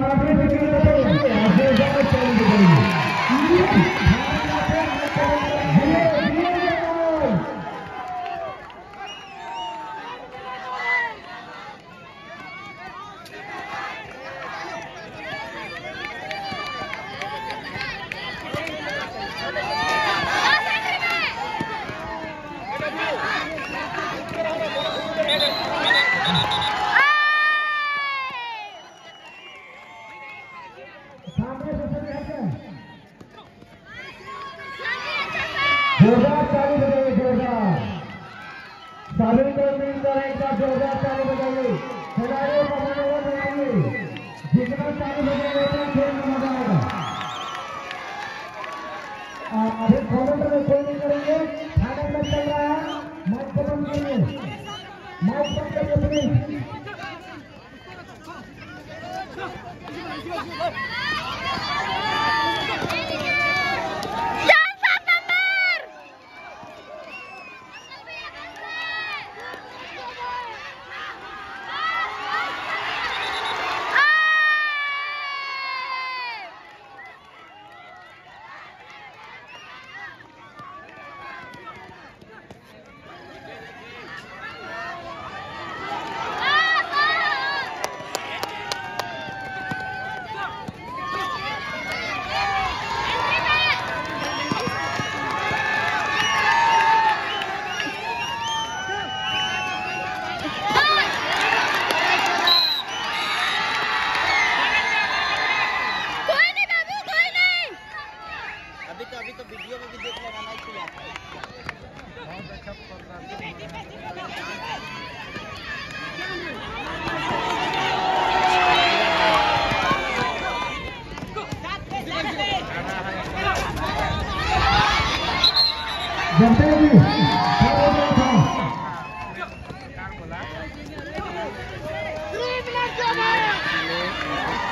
सामने से lên. Một không cho đội tuyển Thank you.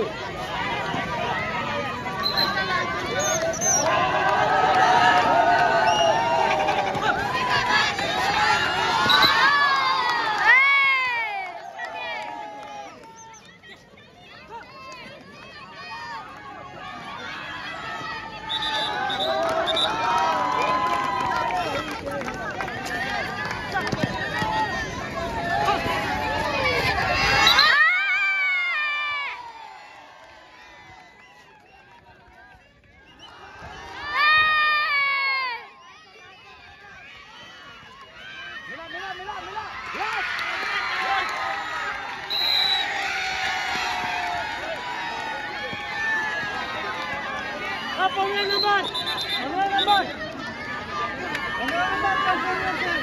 Hey. Kapongan naman! Kapongan naman! Kapongan naman! Kapongan naman!